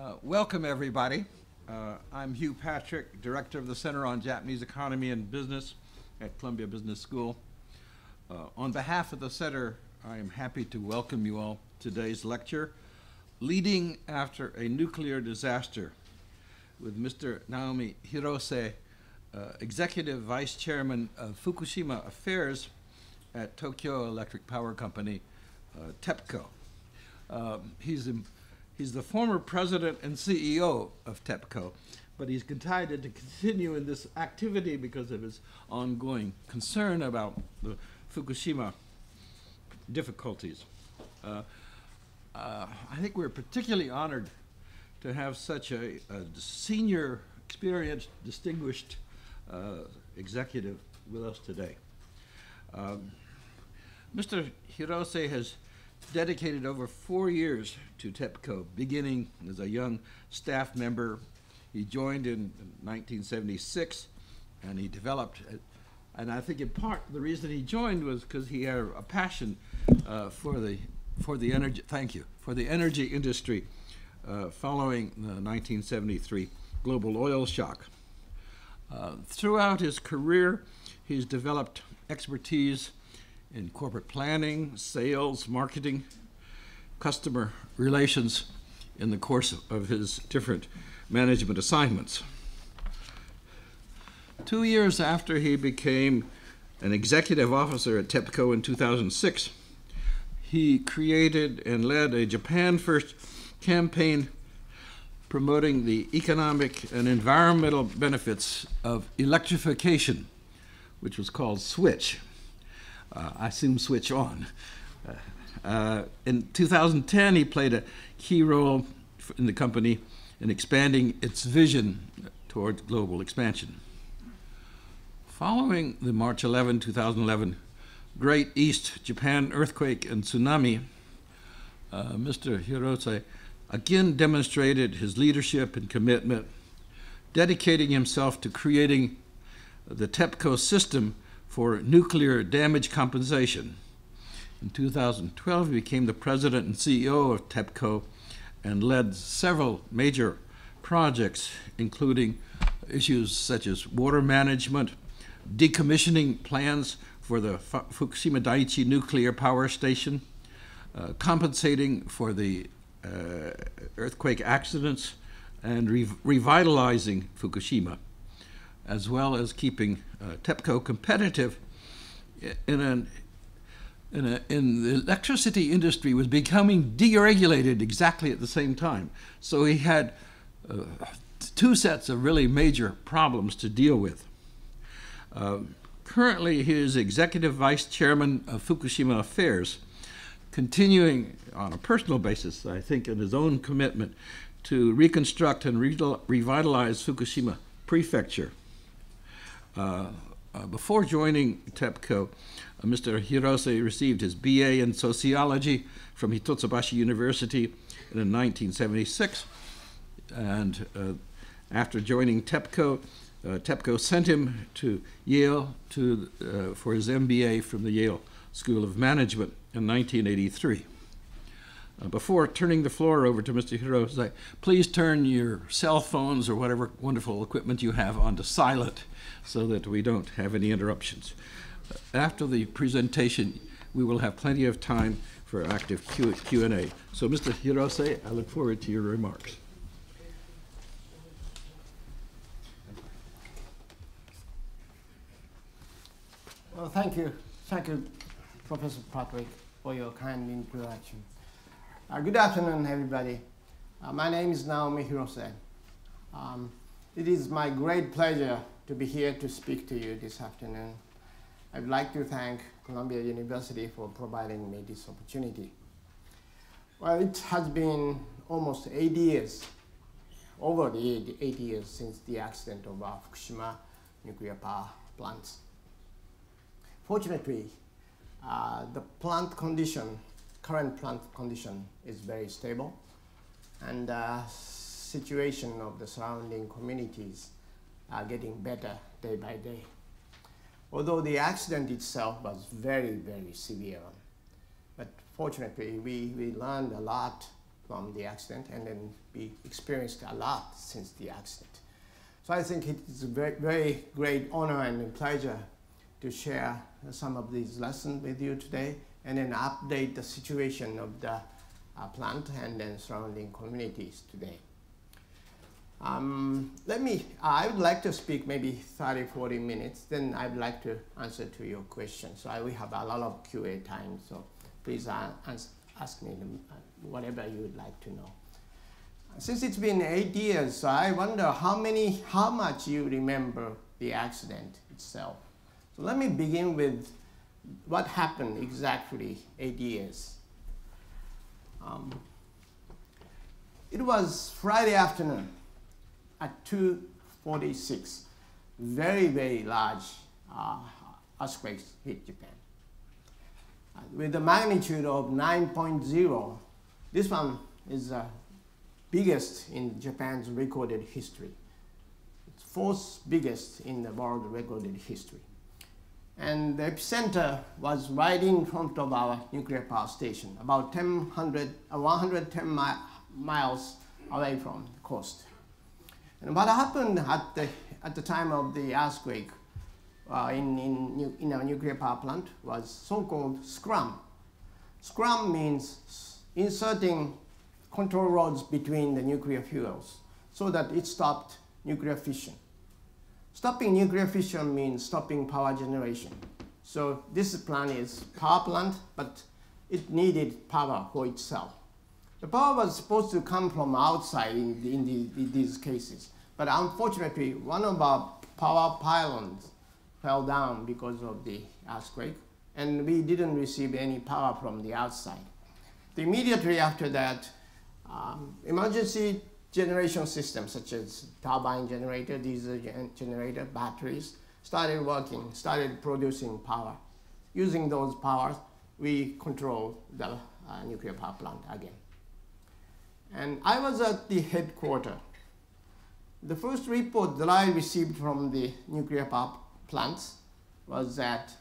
Uh, welcome, everybody. Uh, I'm Hugh Patrick, Director of the Center on Japanese Economy and Business at Columbia Business School. Uh, on behalf of the Center, I am happy to welcome you all to today's lecture, Leading After a Nuclear Disaster, with Mr. Naomi Hirose, uh, Executive Vice Chairman of Fukushima Affairs at Tokyo Electric Power Company, uh, TEPCO. Um, he's, he's the former president and CEO of TEPCO, but he's decided to continue in this activity because of his ongoing concern about the Fukushima difficulties. Uh, uh, I think we're particularly honored to have such a, a senior, experienced, distinguished uh, executive with us today. Um, Mr. Hirose has dedicated over four years to TEPCO, beginning as a young staff member. He joined in 1976 and he developed, and I think in part the reason he joined was because he had a passion uh, for the for the energy. Thank you for the energy industry uh, following the 1973 global oil shock. Uh, throughout his career, he's developed expertise in corporate planning, sales, marketing, customer relations in the course of his different management assignments. Two years after he became an executive officer at TEPCO in 2006, he created and led a Japan First campaign promoting the economic and environmental benefits of electrification, which was called SWITCH I assume switch on. Uh, uh in 2010, he played a key role in the company in expanding its vision toward global expansion. Following the March 11, 2011 Great East Japan earthquake and tsunami, uh, Mr. Hirose again demonstrated his leadership and commitment, dedicating himself to creating the TEPCO system for nuclear damage compensation. In 2012, he became the president and CEO of TEPCO and led several major projects, including issues such as water management, decommissioning plans for the Fukushima Daiichi nuclear power station, uh, compensating for the uh, earthquake accidents, and re revitalizing Fukushima as well as keeping uh, TEPCO competitive in an in, a, in, the electricity industry was becoming deregulated exactly at the same time. So he had uh, two sets of really major problems to deal with. Uh, currently, he is executive vice chairman of Fukushima Affairs, continuing on a personal basis, I think, in his own commitment to reconstruct and revitalize Fukushima Prefecture. Uh, uh, before joining TEPCO, uh, Mr. Hirose received his BA in sociology from Hitotsubashi University in 1976. And after joining TEPCO, uh, TEPCO sent him to Yale to, uh, for his MBA from the Yale School of Management in 1983. Uh, before turning the floor over to Mr. Hirose, please turn your cell phones or whatever wonderful equipment you have onto silent so that we don't have any interruptions. After the presentation, we will have plenty of time for active Q&A. So, Mr. Hirose, I look forward to your remarks. Well, thank you. Thank you, Professor Patrick, for your kind introduction. Uh, good afternoon, everybody. Uh, my name is Naomi Hirose. Um, it is my great pleasure to be here to speak to you this afternoon. I'd like to thank Columbia University for providing me this opportunity. Well, it has been almost eight years, over the eight, eight years since the accident of our Fukushima nuclear power plants. Fortunately, uh, the plant condition, current plant condition is very stable and uh, situation of the surrounding communities are getting better day by day. Although the accident itself was very, very severe. But fortunately, we, we learned a lot from the accident, and then we experienced a lot since the accident. So I think it is a very, very great honor and pleasure to share some of these lessons with you today, and then update the situation of the uh, plant and then surrounding communities today. Um, let me, I would like to speak maybe 30, 40 minutes, then I would like to answer to your questions. So I, we have a lot of QA time, so please uh, ask me uh, whatever you would like to know. Since it's been eight years, so I wonder how many, how much you remember the accident itself. So let me begin with what happened exactly eight years. Um, it was Friday afternoon at 2.46. Very, very large uh, earthquakes hit Japan. Uh, with a magnitude of 9.0, this one is the biggest in Japan's recorded history. It's fourth biggest in the world recorded history. And the epicenter was right in front of our nuclear power station, about 100, uh, 110 mi miles away from the coast. And what happened at the, at the time of the earthquake uh, in, in, in our nuclear power plant was so-called scram. Scram means inserting control rods between the nuclear fuels so that it stopped nuclear fission. Stopping nuclear fission means stopping power generation. So this plant is power plant, but it needed power for itself. The power was supposed to come from outside in, the, in, the, in these cases. But unfortunately, one of our power pylons fell down because of the earthquake, and we didn't receive any power from the outside. Immediately after that, um, emergency generation systems such as turbine generator, diesel gen generator, batteries started working, started producing power. Using those powers, we control the uh, nuclear power plant again. And I was at the headquarters. The first report that I received from the nuclear power plants was that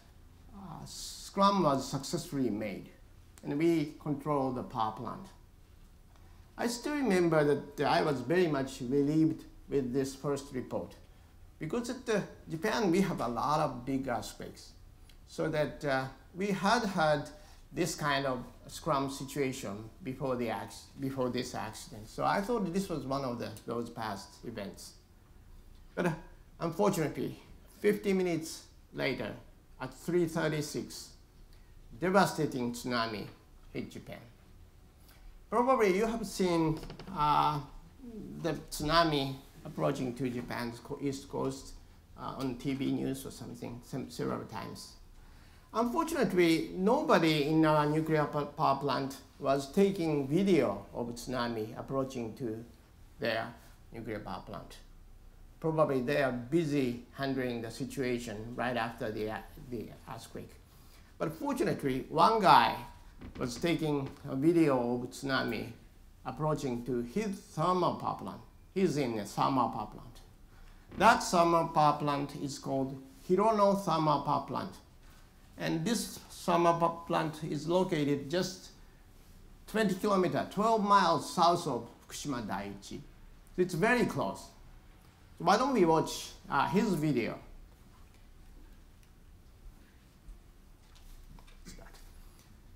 uh, Scram was successfully made, and we control the power plant. I still remember that I was very much relieved with this first report because at uh, Japan we have a lot of big earthquakes so that uh, we had had this kind of scram situation before, the before this accident. So I thought this was one of the, those past events. But uh, unfortunately, 50 minutes later, at 3.36, devastating tsunami hit Japan. Probably you have seen uh, the tsunami approaching to Japan's east coast uh, on TV news or something some, several times. Unfortunately, nobody in our nuclear power plant was taking video of tsunami approaching to their nuclear power plant. Probably they are busy handling the situation right after the, the earthquake. But fortunately, one guy was taking a video of tsunami approaching to his thermal power plant. He's in a thermal power plant. That thermal power plant is called Hirono Thermal Power Plant. And this thermal power plant is located just 20 kilometers, 12 miles south of Fukushima Daiichi. So it's very close. Why don't we watch uh, his video?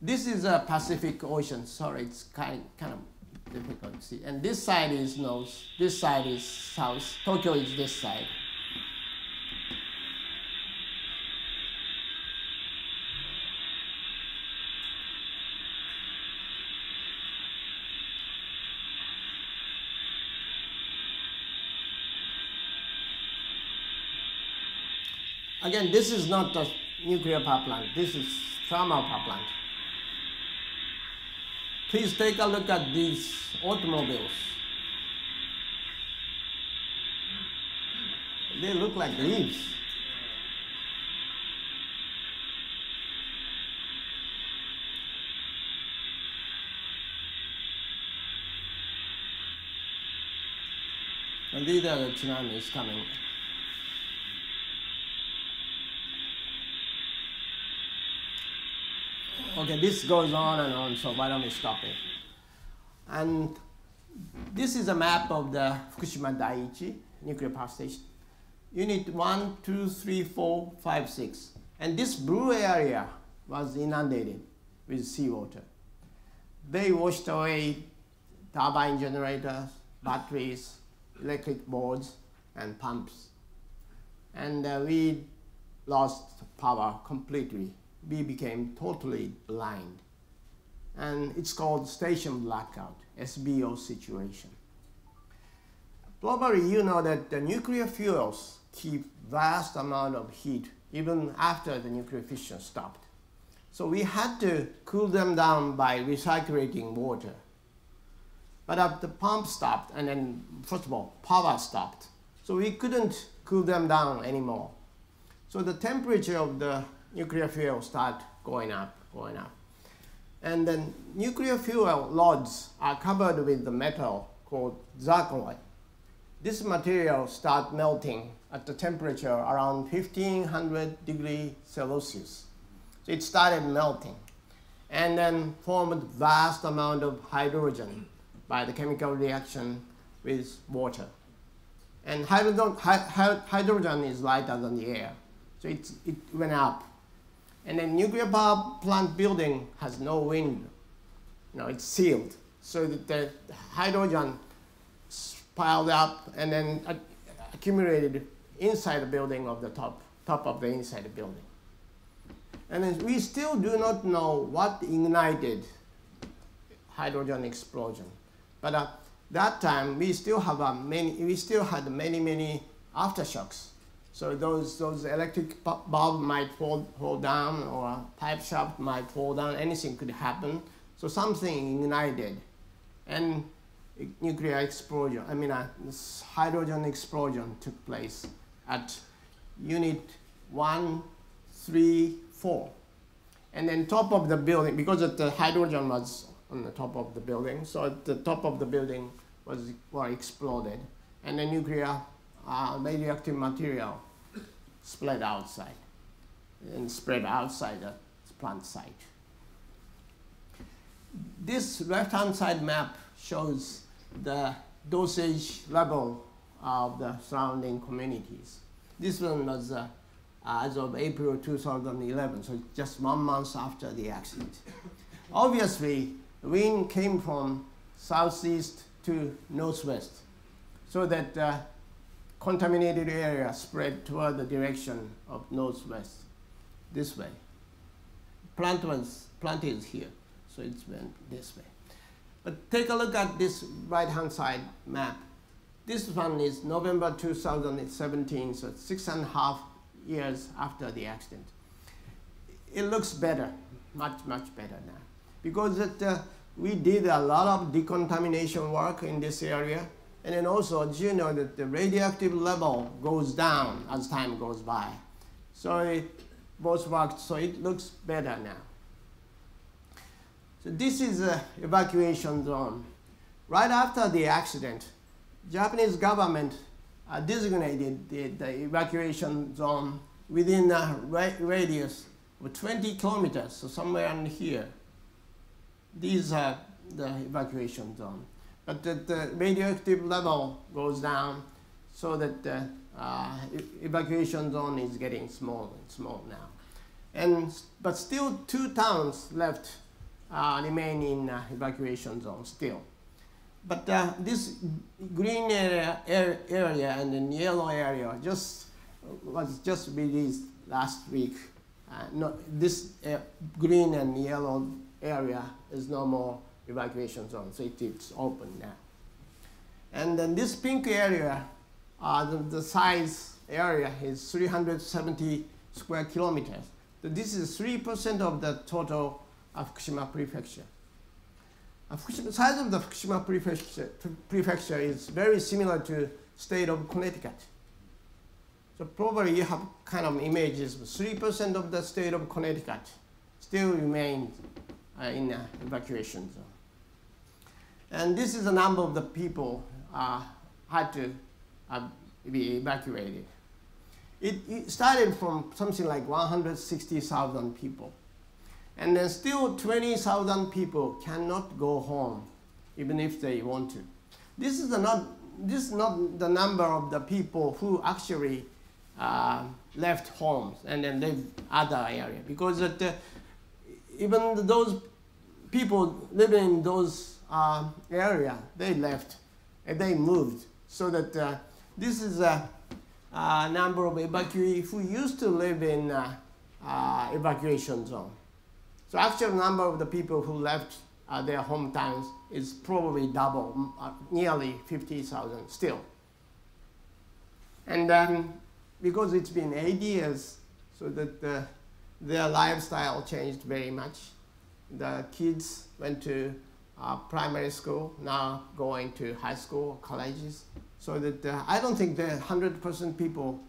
This is a Pacific Ocean. Sorry, it's kind, kind of difficult to see. And this side is north, this side is south. Tokyo is this side. Again, this is not a nuclear power plant. This is thermal power plant. Please take a look at these automobiles. They look like leaves. And these are the tsunamis coming. Okay, this goes on and on, so why don't we stop it? And this is a map of the Fukushima Daiichi nuclear power station. Unit 1, 2, 3, 4, 5, 6. And this blue area was inundated with seawater. They washed away turbine generators, batteries, electric boards, and pumps. And uh, we lost power completely. We became totally blind. And it's called station blackout, SBO situation. Probably you know that the nuclear fuels keep vast amount of heat even after the nuclear fission stopped. So we had to cool them down by recirculating water. But after the pump stopped, and then first of all, power stopped. So we couldn't cool them down anymore. So the temperature of the nuclear fuel start going up, going up. And then nuclear fuel rods are covered with the metal called zircon. This material start melting at the temperature around 1500 degrees Celsius. So it started melting and then formed vast amount of hydrogen by the chemical reaction with water. And hydrogen, hy hydrogen is lighter than the air, so it, it went up. And then nuclear power plant building has no you know, it's sealed, so the hydrogen piled up and then accumulated inside the building of the top, top of the inside the building. And we still do not know what ignited hydrogen explosion. But at that time, we still have a many, we still had many, many aftershocks. So those, those electric bulb might fall, fall down or pipe shaft might fall down, anything could happen. So something ignited and nuclear explosion, I mean a hydrogen explosion took place at unit one, three, four. And then top of the building, because the hydrogen was on the top of the building, so the top of the building was well, exploded, and the nuclear uh, radioactive material spread outside and spread outside the plant site. This left-hand side map shows the dosage level of the surrounding communities. This one was uh, as of April 2011, so just one month after the accident. Obviously, the wind came from southeast to northwest, so that the contaminated area spread toward the direction of northwest, this way. Plant, was, plant is here, so it's went this way. But take a look at this right-hand side map. This one is November 2017, so six and a half years after the accident. It looks better, much, much better now. Because it, uh, we did a lot of decontamination work in this area. And then also, as you know, that the radioactive level goes down as time goes by. So it both worked, so it looks better now. So this is an evacuation zone. Right after the accident, Japanese government uh, designated the, the, evacuation zone within a ra radius of 20 kilometers, so somewhere in here. These are the evacuation zone. But the, the radioactive level goes down so that the uh, evacuation zone is getting small and small now. And, but still two towns left uh, remain in uh, evacuation zone still. But uh, this green area, area and the yellow area just was just released last week. Uh, no, this uh, green and yellow area is no more evacuation zone, so it, it's open now. And then this pink area, uh, the, the size area is 370 square kilometers. So this is 3% of the total of Fukushima Prefecture. The size of the Fukushima Prefecture, prefecture is very similar to state of Connecticut. So probably you have kind of images, 3% of the state of Connecticut still remains uh, in the evacuation zone. And this is the number of the people uh, had to uh, be evacuated. It, it started from something like 160,000 people. And then still 20,000 people cannot go home even if they want to. This is not this is not the number of the people who actually uh, left homes and then live other area because it, uh, even those people living in those uh, area they left and they moved so that uh, this is a, a, number of evacuees who used to live in uh, uh, evacuation zone. So actual number of the people who left uh, their hometowns is probably double, uh, nearly 50,000 still. And then because it's been eight years, so that their lifestyle changed very much. The kids went to uh, primary school, now going to high school, colleges. So that uh, I don't think the 100% people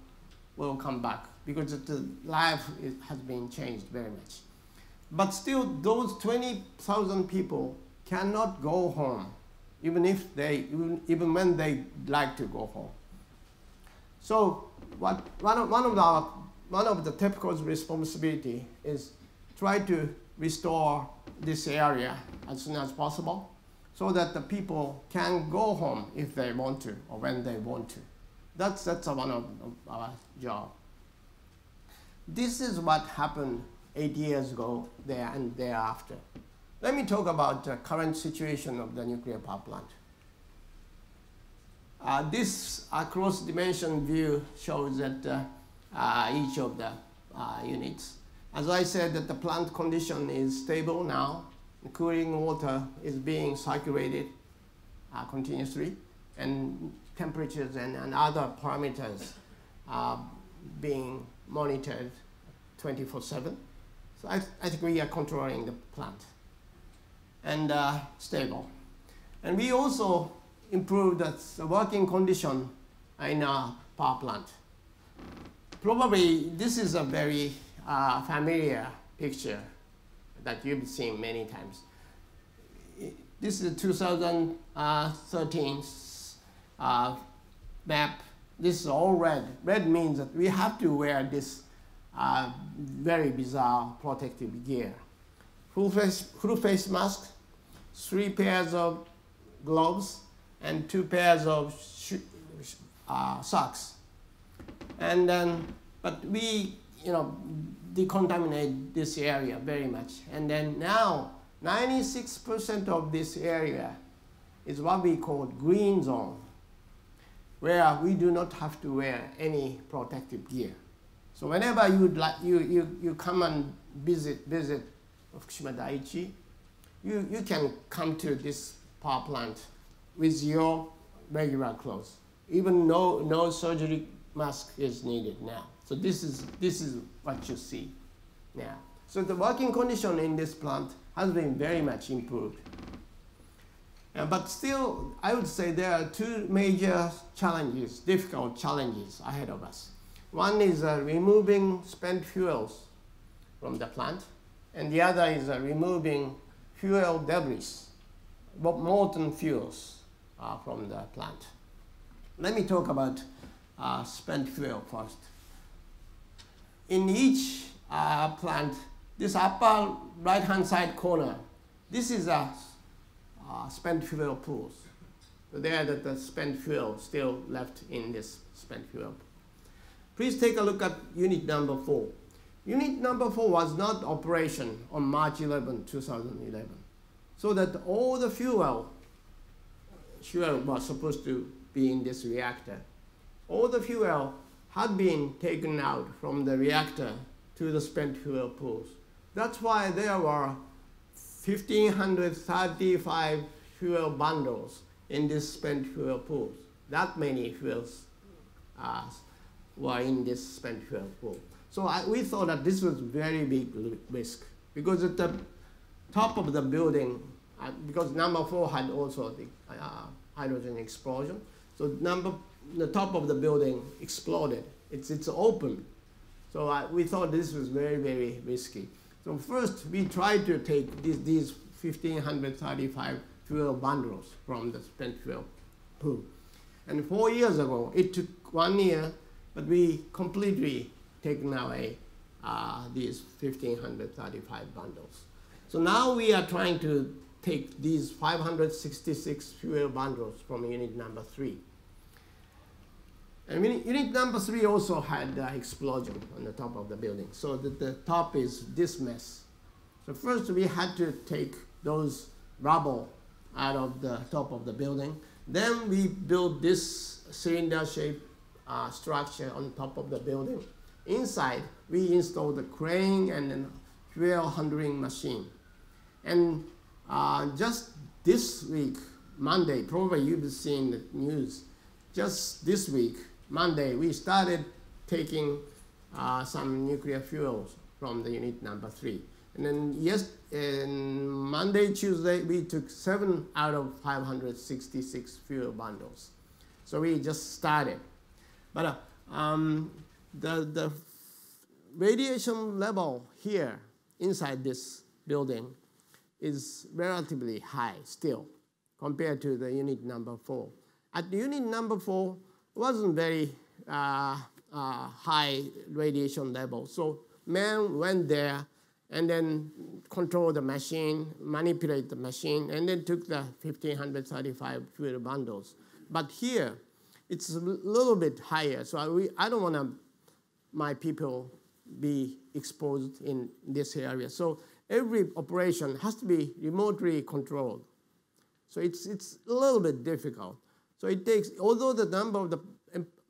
will come back because the life has been changed very much. But still, those 20,000 people cannot go home, even if they, even, even when they like to go home. So what, one, of, one, of the, one of the TEPCO's responsibility is try to restore this area as soon as possible so that the people can go home if they want to or when they want to. That's, that's one of our job. This is what happened eight years ago there and thereafter. Let me talk about the current situation of the nuclear power plant. Uh, this cross dimension view shows that uh, uh, each of the uh, units. As I said, that the plant condition is stable now. The cooling water is being circulated uh, continuously, and temperatures and, and other parameters are being monitored 24/7. So I, I think we are controlling the plant and uh, stable. And we also improved the working condition in our power plant. Probably this is a very uh, familiar picture that you've seen many times. This is 2013 uh, map. This is all red. Red means that we have to wear this uh, very bizarre protective gear. Full face, full face mask, three pairs of gloves, and two pairs of uh, socks. And then, but we, you know, decontaminate this area very much. And then now, 96% of this area is what we call green zone, where we do not have to wear any protective gear. So whenever you like, you, you, you come and visit, visit Fukushima Daiichi, you, you can come to this power plant with your regular clothes. Even no, no surgery mask is needed now. So this is, this is what you see now. So the working condition in this plant has been very much improved. Uh, but still, I would say there are two major challenges, difficult challenges ahead of us. One is uh, removing spent fuels from the plant, and the other is uh, removing fuel debris, molten fuels uh, from the plant. Let me talk about uh, spent fuel first. In each uh, plant, this upper right-hand side corner, this is a uh, spent fuel pools. So there that the spent fuel still left in this spent fuel. Please take a look at unit number four. Unit number four was not operation on March 11, 2011. So that all the fuel fuel was supposed to be in this reactor. All the fuel had been taken out from the reactor to the spent fuel pools. That's why there were 1,535 fuel bundles in this spent fuel pools. That many fuels uh, were in this spent fuel pool. So I, we thought that this was very big risk because at the top of the building uh, because number four had also the uh, hydrogen explosion. So number, the top of the building exploded. It's, it's open. So uh, we thought this was very, very risky. So first we tried to take these, these 1,535 fuel bundles from the spent fuel pool. And four years ago, it took one year, but we completely taken away uh, these 1,535 bundles. So now we are trying to take these 566 fuel bundles from unit number three. And unit number three also had uh, explosion on the top of the building. So the, the top is this mess. So first we had to take those rubble out of the top of the building. Then we built this cylinder-shaped uh, structure on top of the building. Inside, we installed the crane and then fuel handling machine. And uh, just this week, Monday, probably you've seen the news, just this week, Monday, we started taking uh, some nuclear fuels from the unit number three. And then yes, in Monday, Tuesday, we took seven out of 566 fuel bundles. So we just started. But uh, um, the, the radiation level here inside this building is relatively high still compared to the unit number four. At the unit number four, wasn't very uh, uh, high radiation level. So man went there and then control the machine, manipulate the machine, and then took the 1535 fuel bundles. But here, it's a little bit higher, so I, I don't want my people be exposed in this area. So every operation has to be remotely controlled. So it's, it's a little bit difficult. So it takes, although the number of the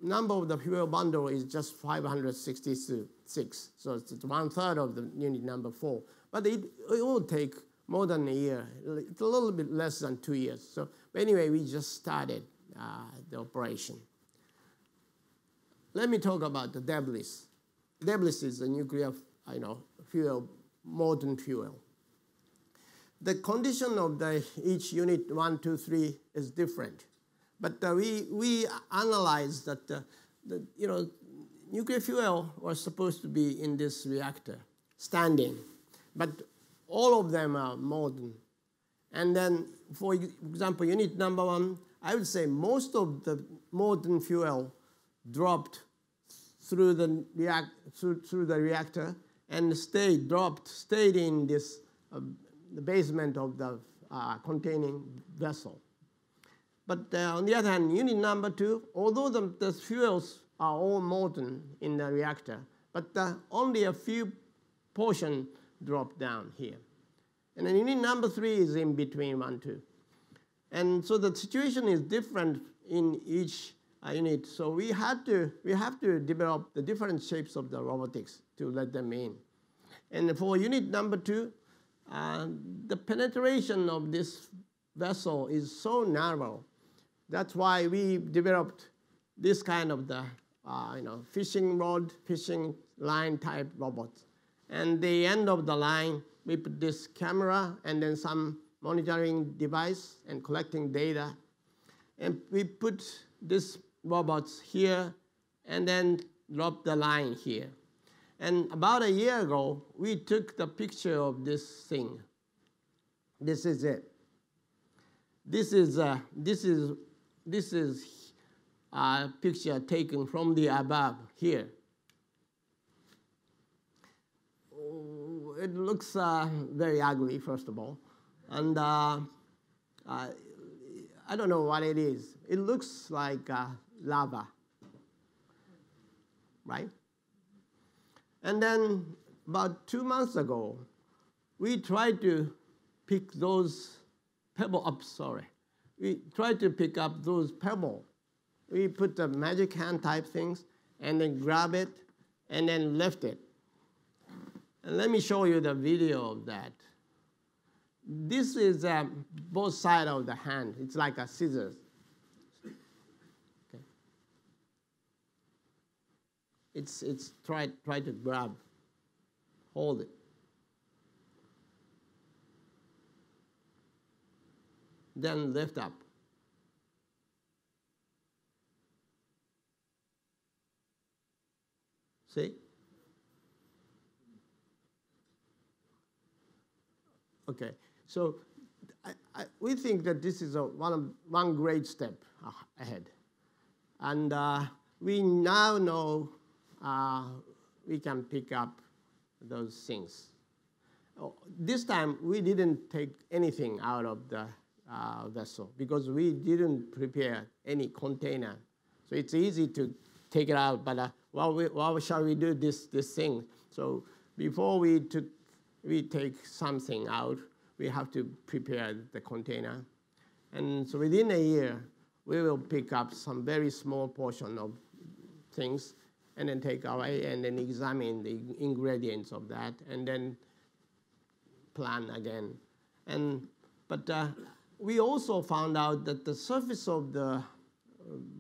number of the fuel bundle is just 566, so it's one third of the unit number four. But it, it will take more than a year. It's a little bit less than two years. So anyway, we just started uh, the operation. Let me talk about the debris. Debris is a nuclear, you know, fuel, molten fuel. The condition of the each unit one, two, three is different. But uh, we, we analyzed that uh, the, you know, nuclear fuel was supposed to be in this reactor, standing. But all of them are molten. And then, for example, unit number one, I would say most of the molten fuel dropped through the, react, through, through the reactor and stayed, dropped, stayed in this, uh, the basement of the uh, containing vessel. But uh, on the other hand, unit number two, although the, the fuels are all molten in the reactor, but uh, only a few portion drop down here. And then unit number three is in between one, two. And so the situation is different in each uh, unit. So we had to, we have to develop the different shapes of the robotics to let them in. And for unit number two, uh, the penetration of this vessel is so narrow that's why we developed this kind of the uh, you know, fishing rod, fishing line type robots. And the end of the line, we put this camera and then some monitoring device and collecting data. And we put these robots here and then drop the line here. And about a year ago, we took the picture of this thing. This is it. This is, uh, this is this is a picture taken from the above here. Oh, it looks uh, very ugly, first of all. And uh, uh, I don't know what it is. It looks like uh, lava, right? And then about two months ago, we tried to pick those pebble up, sorry, we try to pick up those pebble. We put the magic hand type things and then grab it and then lift it. And let me show you the video of that. This is uh, both sides of the hand. It's like a scissors. Okay. It's, it's try, try to grab, hold it. Then lift up. See? Okay, so I, I, we think that this is a, one, one great step ahead. And uh, we now know uh, we can pick up those things. Oh, this time we didn't take anything out of the uh, vessel because we didn't prepare any container. So it's easy to take it out, but uh, well, we, shall we do this, this thing? So before we, took, we take something out, we have to prepare the container. And so within a year, we will pick up some very small portion of things and then take away and then examine the ingredients of that and then plan again. And, but uh, we also found out that the surface of the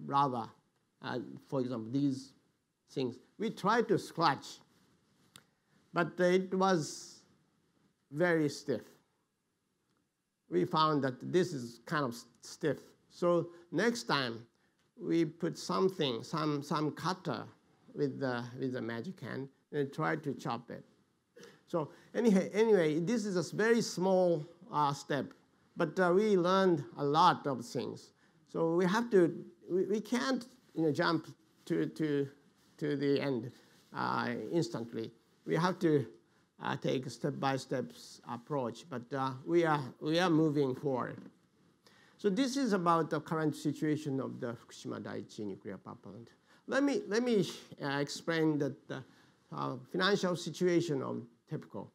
lava, uh, for example, these things, we tried to scratch, but it was very stiff. We found that this is kind of stiff. So next time, we put something, some, some cutter with the, with the magic hand and try to chop it. So anyway, anyway this is a very small uh, step, but uh, we learned a lot of things. So we have to, we, we can't you know, jump to, to, to the end uh, instantly. We have to uh, take a step-by-step approach, but uh, we, are, we are moving forward. So this is about the current situation of the Fukushima Daiichi nuclear power plant. Let me, let me uh, explain the, uh, financial situation of TEPCO.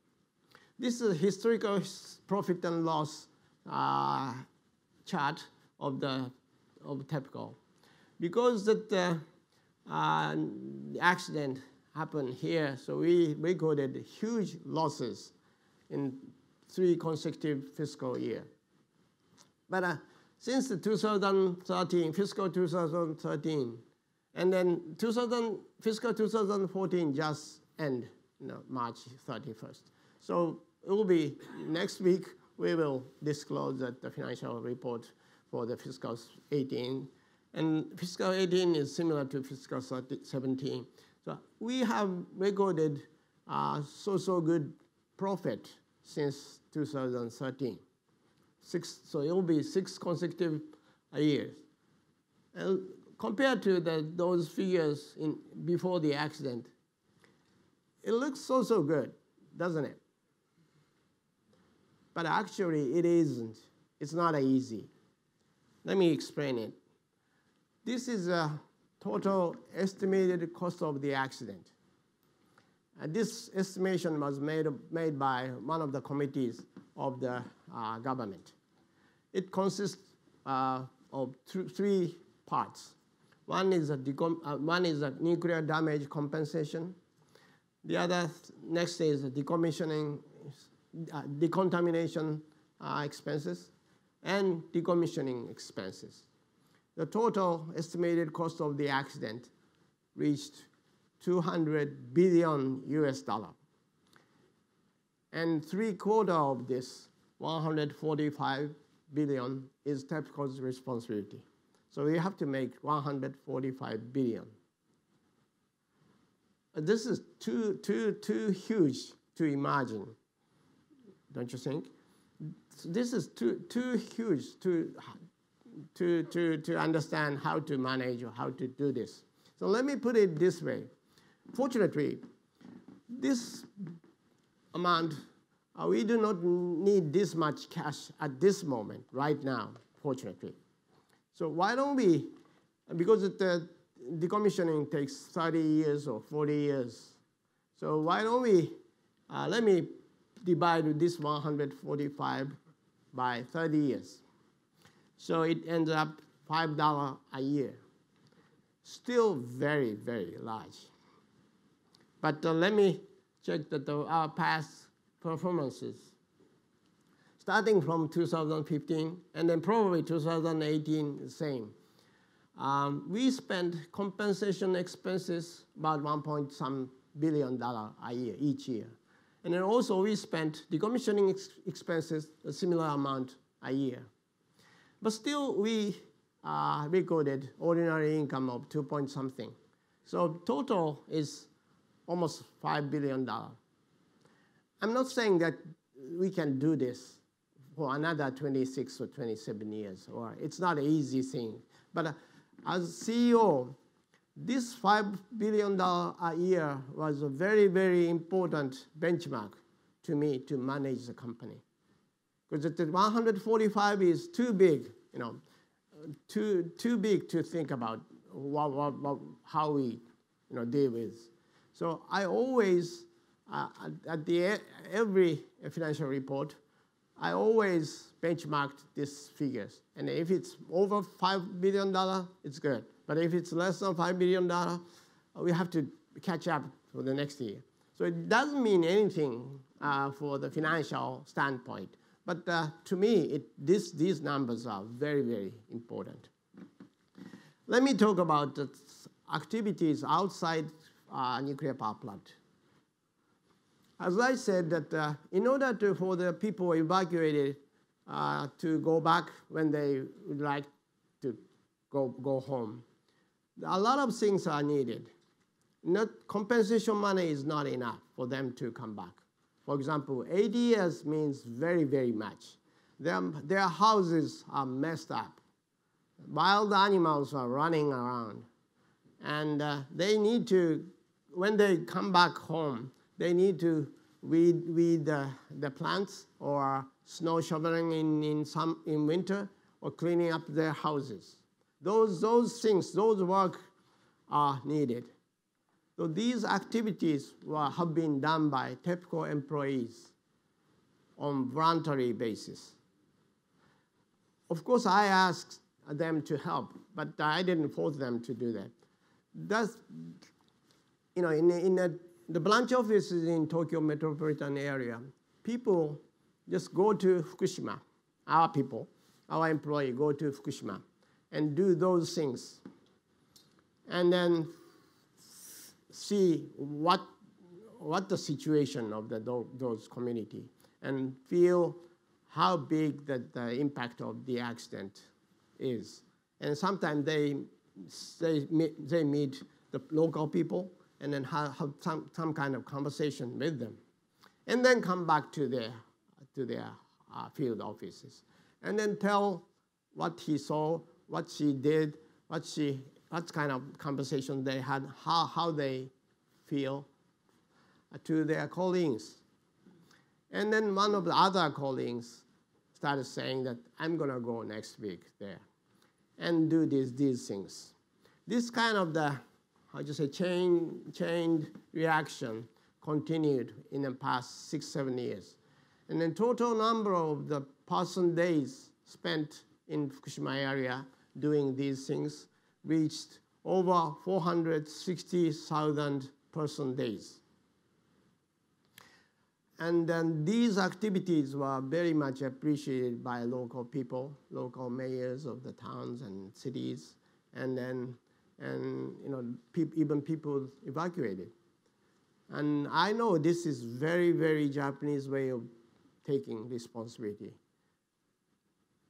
This is historical profit and loss uh, chart of the of TEPCO. Because that the uh, accident happened here, so we recorded huge losses in three consecutive fiscal year. But uh, since the 2013, fiscal 2013, and then 2000, fiscal 2014 just end you know, March 31st. So it will be next week, we will disclose that the financial report for the fiscal 18. And fiscal 18 is similar to fiscal 17. So we have recorded uh, so-so good profit since 2013. Six, so it will be six consecutive years. And compared to the, those figures in, before the accident, it looks so, so good, doesn't it? But actually, it isn't. It's not easy. Let me explain it. This is a total estimated cost of the accident. And this estimation was made, made by one of the committees of the uh, government. It consists uh, of th three parts. One is, a uh, one is a nuclear damage compensation. The other next is the decommissioning, uh, decontamination uh, expenses and decommissioning expenses. The total estimated cost of the accident reached 200 billion US dollar. And three quarter of this, 145 billion, is TEPCO's responsibility. So we have to make 145 billion. This is too, too, too huge to imagine, don't you think? This is too, too huge to, to, to, to understand how to manage or how to do this. So let me put it this way. Fortunately, this amount, uh, we do not need this much cash at this moment, right now, fortunately. So why don't we, because the decommissioning takes 30 years or 40 years. So why don't we, uh, let me divide this 145 by 30 years. So it ends up $5 a year. Still very, very large. But uh, let me check that the, our past performances. Starting from 2015, and then probably 2018, the same. Um, we spend compensation expenses about one point some billion dollar a year, each year. And then also we spent decommissioning ex expenses, a similar amount a year. But still we uh, recorded ordinary income of two point something. So total is almost $5 billion. I'm not saying that we can do this for another 26 or 27 years, or it's not an easy thing. But uh, as CEO, this $5 billion a year was a very, very important benchmark to me to manage the company. Because the 145 is too big, you know, too, too big to think about what, what, what, how we you know, deal with. So I always, uh, at, the every financial report, I always benchmarked these figures. And if it's over $5 billion, it's good. But if it's less than $5 billion, we have to catch up for the next year. So it doesn't mean anything uh, for the financial standpoint. But uh, to me, it, this, these numbers are very, very important. Let me talk about the activities outside uh, nuclear power plant. As I said, that uh, in order to, for the people evacuated uh, to go back when they would like to go, go home, a lot of things are needed. Not, compensation money is not enough for them to come back. For example, ADS means very, very much. Their, their houses are messed up. Wild animals are running around. And uh, they need to, when they come back home, they need to weed, weed the, the plants or snow shoveling in, in, some, in winter or cleaning up their houses. Those, those things, those work are needed. So these activities were, have been done by TEPCO employees on voluntary basis. Of course, I asked them to help, but I didn't force them to do that. That's, you know, in, in a the branch office is in Tokyo metropolitan area. People just go to Fukushima, our people, our employee go to Fukushima and do those things. And then see what, what the situation of the, those community and feel how big the, the impact of the accident is. And sometimes they, they, they meet the local people and then have, have some, some kind of conversation with them. And then come back to their, to their uh, field offices. And then tell what he saw, what she did, what, she, what kind of conversation they had, how, how they feel uh, to their colleagues. And then one of the other colleagues started saying that I'm going to go next week there and do these, these things. This kind of the how you say, chain, chain reaction continued in the past six, seven years. And the total number of the person days spent in Fukushima area doing these things reached over 460,000 person days. And then these activities were very much appreciated by local people, local mayors of the towns and cities, and then and you know, pe even people evacuated. And I know this is very, very Japanese way of taking responsibility.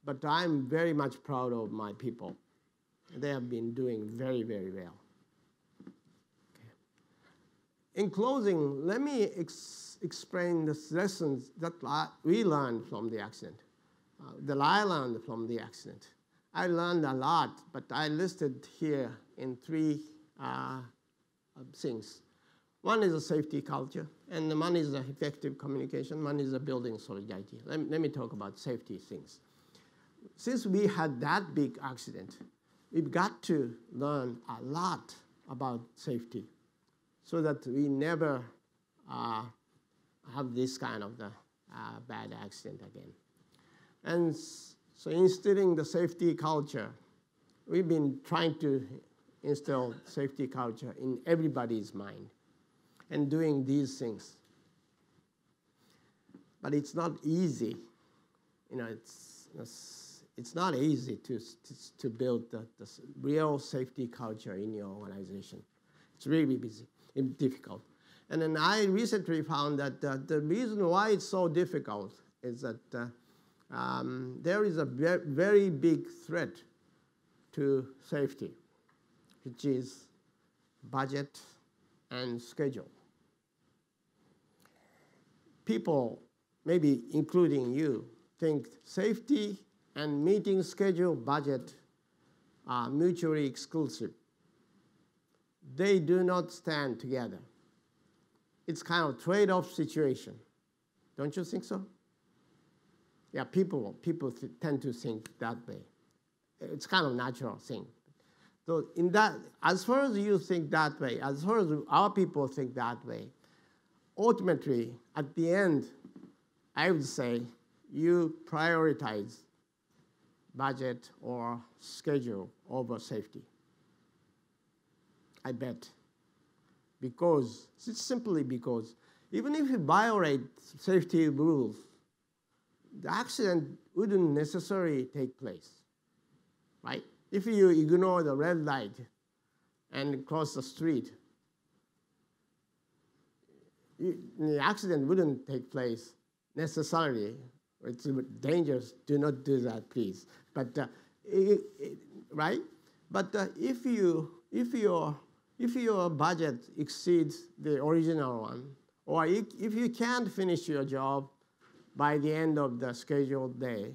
But I'm very much proud of my people. They have been doing very, very well. Okay. In closing, let me ex explain the lessons that we learned from the accident, uh, that I learned from the accident. I learned a lot, but I listed here in three uh, things. One is a safety culture, and the one is effective communication, one is a building solidarity. Let let me talk about safety things. Since we had that big accident, we've got to learn a lot about safety so that we never uh, have this kind of the, uh, bad accident again. And so instilling the safety culture, we've been trying to instill safety culture in everybody's mind and doing these things. But it's not easy. You know, it's, it's, it's not easy to, to, to build the, the real safety culture in your organization. It's really busy, difficult. And then I recently found that uh, the reason why it's so difficult is that uh, um, there is a very big threat to safety, which is budget and schedule. People, maybe including you, think safety and meeting schedule budget are mutually exclusive. They do not stand together. It's kind of trade-off situation. Don't you think so? Yeah, people, people tend to think that way. It's kind of natural thing. So in that, as far as you think that way, as far as our people think that way, ultimately, at the end, I would say you prioritize budget or schedule over safety. I bet. Because, simply because, even if you violate safety rules, the accident wouldn't necessarily take place, right? If you ignore the red light and cross the street, the accident wouldn't take place necessarily. It's dangerous. Do not do that, please. But uh, it, it, right? But uh, if you if your if your budget exceeds the original one, or if you can't finish your job by the end of the scheduled day,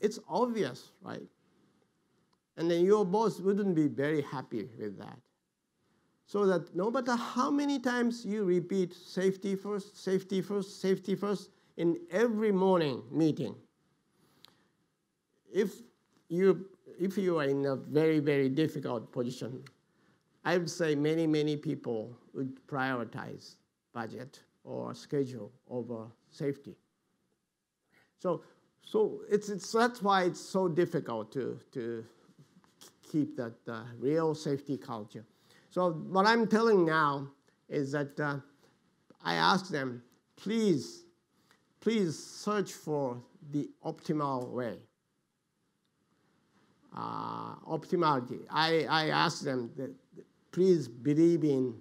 it's obvious, right? And then your boss wouldn't be very happy with that. So that no matter how many times you repeat safety first, safety first, safety first in every morning meeting, if you, if you are in a very, very difficult position, I would say many, many people would prioritize budget or schedule over safety. So, so it's, it's, that's why it's so difficult to, to keep that uh, real safety culture. So what I'm telling now is that uh, I ask them, please, please search for the optimal way. Uh, optimality. I, I ask them that please believe in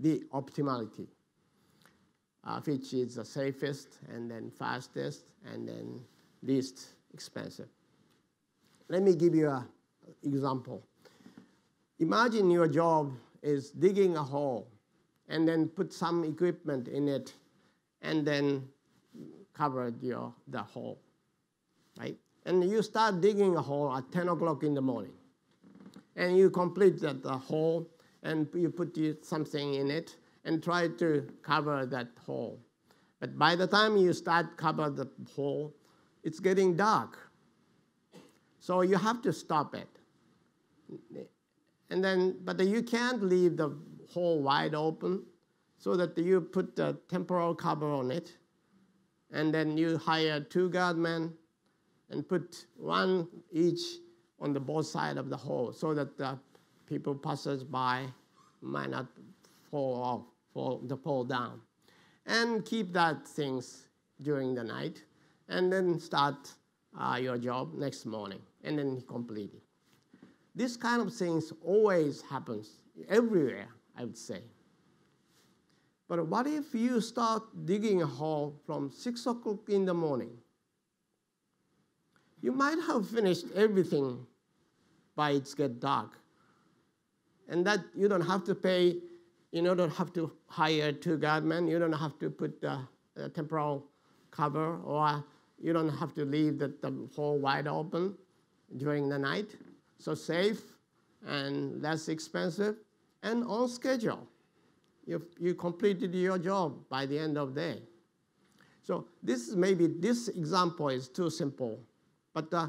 the optimality, uh, which is the safest and then fastest and then least expensive. Let me give you an example. Imagine your job is digging a hole and then put some equipment in it and then cover your, the hole, right? And you start digging a hole at 10 o'clock in the morning and you complete that the hole and you put something in it and try to cover that hole. But by the time you start cover the hole, it's getting dark. So you have to stop it. And then, but you can't leave the hole wide open so that you put the temporal cover on it. And then you hire two guardmen and put one each on the both side of the hole so that the people passers by might not fall off, fall, the pole down. And keep that things during the night and then start uh, your job next morning and then complete it. This kind of things always happens everywhere, I would say. But what if you start digging a hole from 6 o'clock in the morning? You might have finished everything by it's get dark. And that you don't have to pay, you know, don't have to hire two guardmen, you don't have to put the, temporal cover, or you don't have to leave the, the hole wide open during the night. So safe and less expensive and on schedule. You, you completed your job by the end of the day. So this maybe this example is too simple, but uh,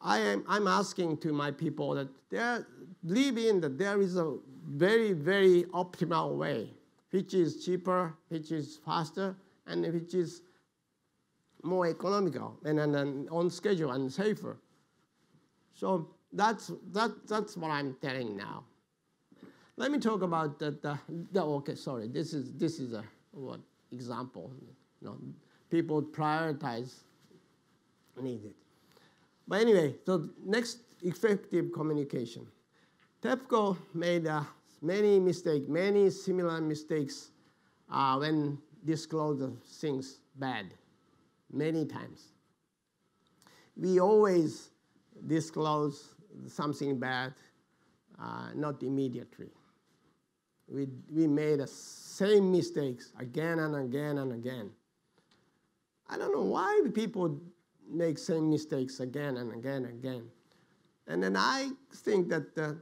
I am I'm asking to my people that they believe in that there is a very very optimal way, which is cheaper, which is faster, and which is more economical and, and, and on schedule and safer. So that's, that, that's what I'm telling now. Let me talk about the, the, the okay, sorry, this is, this is a what, example. You know, people prioritize needed. But anyway, so next, effective communication. TEPCO made uh, many mistakes, many similar mistakes uh, when disclosed things bad, many times. We always disclose something bad, uh, not immediately. We, we made the same mistakes again and again and again. I don't know why people make same mistakes again and again and again. And then I think that the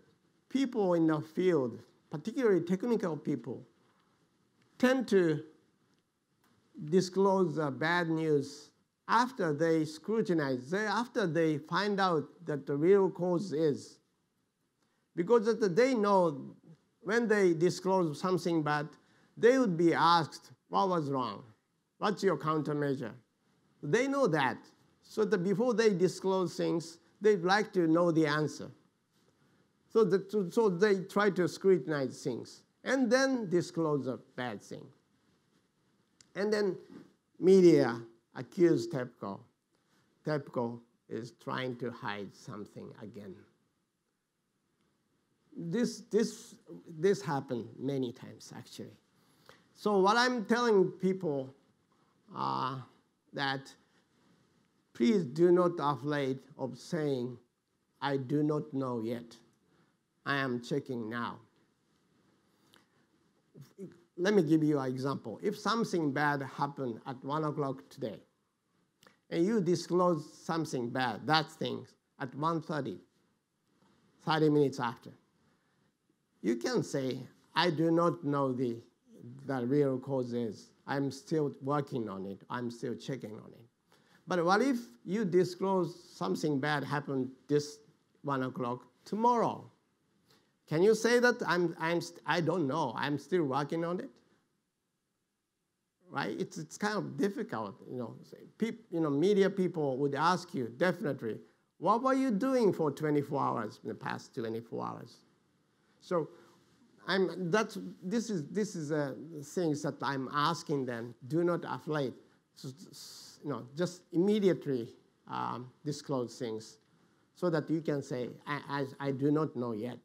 people in the field, particularly technical people, tend to disclose the bad news after they scrutinize, they, after they find out that the real cause is. Because that they know when they disclose something bad, they would be asked, what was wrong? What's your countermeasure? They know that. So that before they disclose things, they'd like to know the answer. So, the, so they try to scrutinize things and then disclose a bad thing. And then media accuse TEPCO. TEPCO is trying to hide something again. This, this, this happened many times, actually. So what I'm telling people uh, that please do not afraid of saying, I do not know yet. I am checking now. Let me give you an example. If something bad happened at 1 o'clock today, and you disclose something bad, that thing, at 1.30, 30 minutes after, you can say, I do not know the, the real cause is. I'm still working on it. I'm still checking on it. But what if you disclose something bad happened this 1 o'clock tomorrow? Can you say that I'm, I'm, I don't know, I'm still working on it? Right? It's, it's kind of difficult, you know. Peop, you know. Media people would ask you, definitely, what were you doing for 24 hours in the past 24 hours? So I'm, that's, this is, this is uh, things that I'm asking them, do not affiliate. So, you know, just immediately um, disclose things so that you can say, I, I, I do not know yet.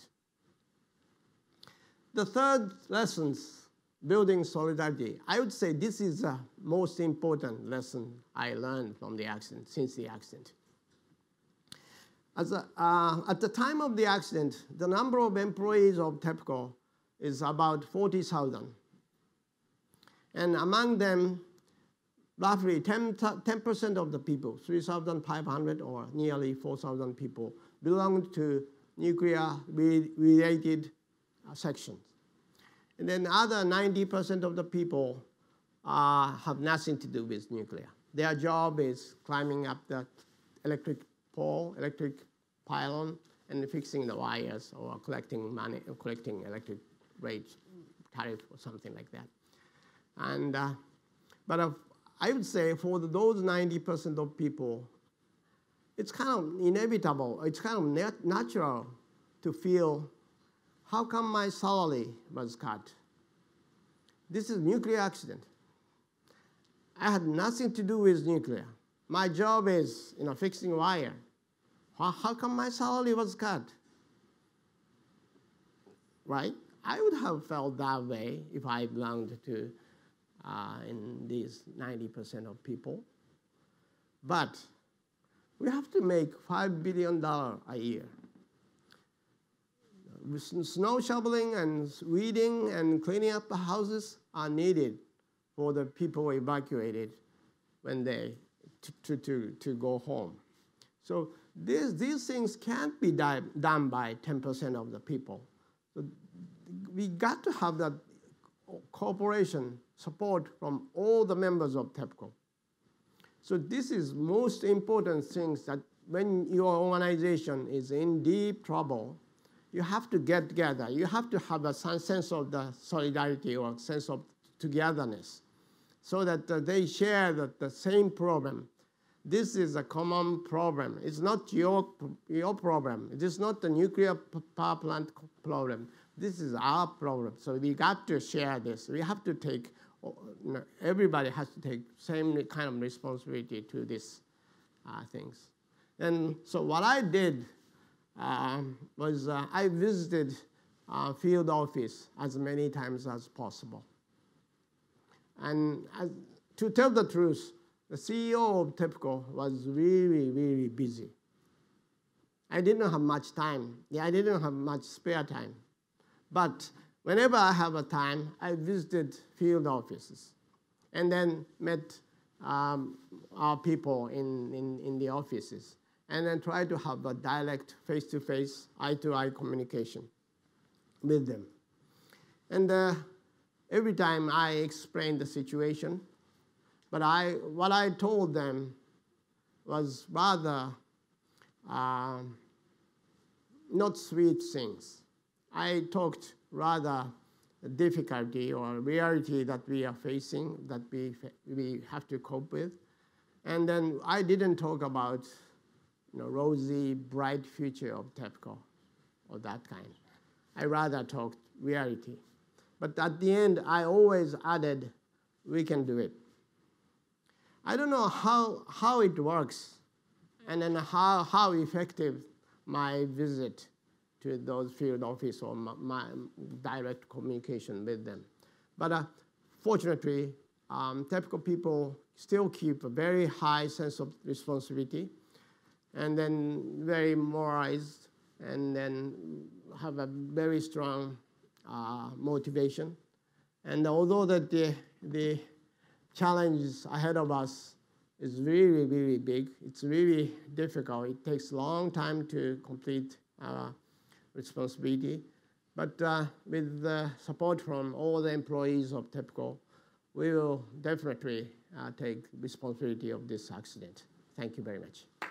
The third lessons, building solidarity. I would say this is the most important lesson I learned from the accident, since the accident. A, uh, at the time of the accident, the number of employees of TEPCO is about 40,000. And among them, roughly 10, percent of the people, 3,500 or nearly 4,000 people, belong to nuclear-related uh, sections. And then other 90% of the people uh, have nothing to do with nuclear. Their job is climbing up the electric pole, electric pylon, and fixing the wires or collecting money, or collecting electric rates, tariff or something like that. And, uh, but uh, I would say for those 90% of people, it's kind of inevitable, it's kind of natural to feel how come my salary was cut? This is nuclear accident. I had nothing to do with nuclear. My job is, you know, fixing wire. How, how come my salary was cut? Right? I would have felt that way if I belonged to uh, in these 90% of people. But we have to make $5 billion a year snow shoveling and weeding and cleaning up the houses are needed for the people evacuated when they to, to, to, to go home. So these, these things can't be done by 10% of the people. So we got to have that cooperation support from all the members of TEPCO. So this is most important things that when your organization is in deep trouble, you have to get together. You have to have a sense of the solidarity or sense of togetherness so that uh, they share the, the same problem. This is a common problem. It's not your, your problem. It is not the nuclear power plant problem. This is our problem. So we got to share this. We have to take, everybody has to take same kind of responsibility to these uh, things. And so what I did um, was uh, I visited uh, field office as many times as possible. And as, to tell the truth, the CEO of TEPCO was really, really busy. I didn't have much time. Yeah, I didn't have much spare time. But whenever I have a time, I visited field offices and then met um, our people in, in, in the offices and then try to have a direct face-to-face, eye-to-eye communication with them. And uh, every time I explained the situation, But I, what I told them was rather um, not sweet things. I talked rather difficulty or reality that we are facing that we, we have to cope with. And then I didn't talk about you know, rosy, bright future of TEPCO or that kind. I rather talked reality. But at the end, I always added, we can do it. I don't know how, how it works and then how, how effective my visit to those field office or my, my direct communication with them. But uh, fortunately, um, TEPCO people still keep a very high sense of responsibility and then very moralized and then have a very strong uh, motivation. And although that the, the challenges ahead of us is really, really big, it's really difficult. It takes a long time to complete uh, responsibility. But uh, with the support from all the employees of TEPCO, we will definitely uh, take responsibility of this accident. Thank you very much.